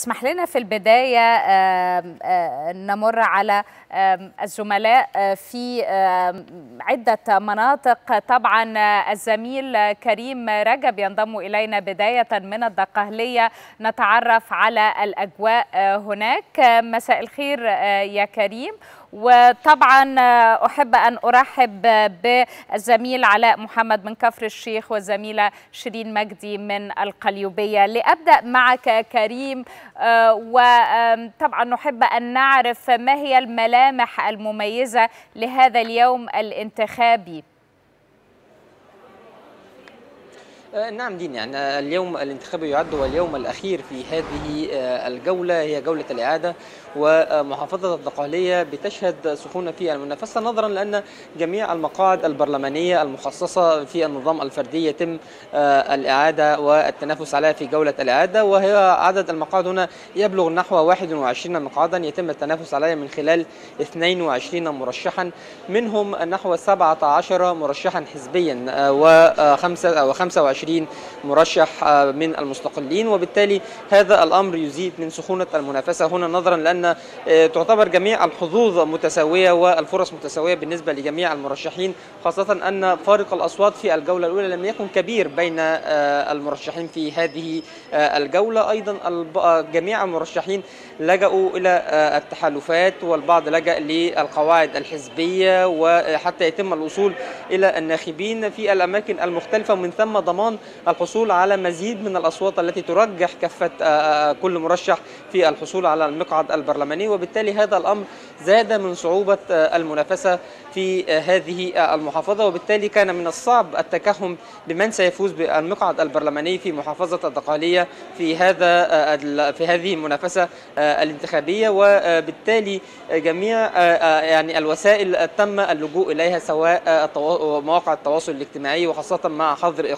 اسمح لنا في البداية نمر على الزملاء في عدة مناطق. طبعا الزميل كريم رجب ينضم إلينا بداية من الدقهلية. نتعرف على الأجواء هناك. مساء الخير يا كريم. وطبعا أحب أن أرحب بالزميل علاء محمد من كفر الشيخ والزميلة شيرين مجدي من القليوبية. لأبدأ معك كريم وطبعا نحب أن نعرف ما هي الملامح المميزة لهذا اليوم الانتخابي. نعم دين يعني اليوم الانتخابي يعد هو اليوم الأخير في هذه الجولة هي جولة الإعادة. ومحافظة الدقهلية بتشهد سخونة في المنافسة نظرا لأن جميع المقاعد البرلمانية المخصصة في النظام الفردي يتم الإعادة والتنافس عليها في جولة الإعادة. وهي عدد المقاعد هنا يبلغ نحو 21 مقعدا يتم التنافس عليها من خلال 22 مرشحا منهم نحو 17 مرشحا حزبيا و25 مرشح من المستقلين. وبالتالي هذا الأمر يزيد من سخونة المنافسة. هنا نظرا لأن تعتبر جميع الحظوظ متساوية والفرص متساوية بالنسبة لجميع المرشحين خاصة أن فارق الأصوات في الجولة الأولى لم يكن كبير بين المرشحين في هذه الجولة. أيضا جميع المرشحين لجأوا إلى التحالفات والبعض لجأ للقواعد الحزبية وحتى يتم الوصول إلى الناخبين في الأماكن المختلفة. ومن ثم ضمان الحصول على مزيد من الأصوات التي ترجح كفة كل مرشح في الحصول على المقعد البرلماني. وبالتالي هذا الأمر زاد من صعوبة المنافسة في هذه المحافظة. وبالتالي كان من الصعب التكهن بمن سيفوز بالمقعد البرلماني في محافظة الدقهلية في هذا في هذه المنافسة الانتخابية. وبالتالي جميع يعني الوسائل تم اللجوء إليها سواء مواقع التواصل الاجتماعي وخاصة مع حظر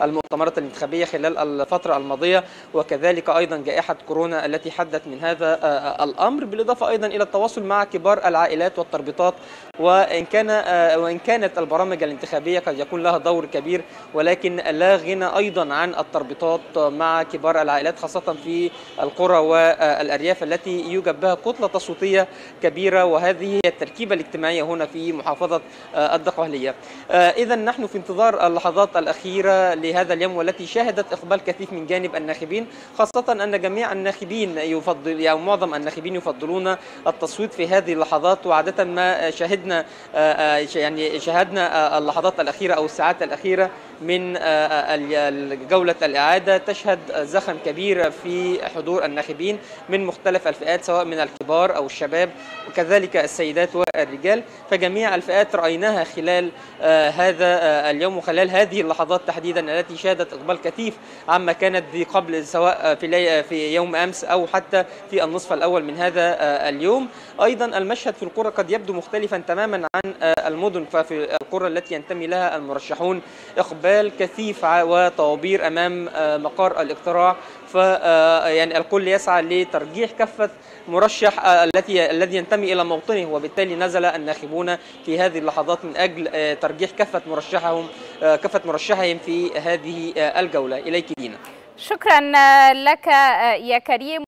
إقامة المؤتمرات الانتخابية خلال الفترة الماضية وكذلك أيضا جائحة كورونا التي حدت من هذا الأمر بالإضافة أيضا إلى التواصل مع كبار العائلات والتربيطات وإن كان وإن كانت البرامج الانتخابية قد يكون لها دور كبير ولكن لا غنى أيضا عن التربيطات مع كبار العائلات خاصة في القرى والأرياف التي يوجد بها كتلة تصويتية كبيرة. وهذه هي التركيبة الاجتماعية هنا في محافظة الدقهلية. إذا نحن في انتظار اللحظات الأخيرة لهذا اليوم والتي شهدت إقبال كثيف من جانب الناخبين خاصة أن جميع الناخبين يفضل يعني معظم الناخبين يفضلون التصويت في هذه اللحظات وعادة ما شهدنا يعني شاهدنا اللحظات الأخيرة أو الساعات الأخيرة من جولة الإعادة. تشهد زخم كبير في حضور الناخبين من مختلف الفئات سواء من الكبار أو الشباب وكذلك السيدات والرجال. فجميع الفئات رأيناها خلال هذا اليوم وخلال هذه اللحظات تحديدا التي شهدت إقبال كثيف عما كانت ذي قبل سواء في في يوم أمس أو حتى في النصف الأول من هذا اليوم. أيضا المشهد في القرى قد يبدو مختلفا تماما عن المدن. ففي القرى التي ينتمي لها المرشحون إقبال كثيف وطوابير أمام مقر الاقتراع. ف يعني الكل يسعى لترجيح كفة مرشح التي الذي ينتمي إلى موطنه وبالتالي نزل الناخبون في هذه اللحظات من أجل ترجيح كفة مرشحهم كفة مرشحهم في هذه الجولة. إليك دينا. شكرا لك يا كريم.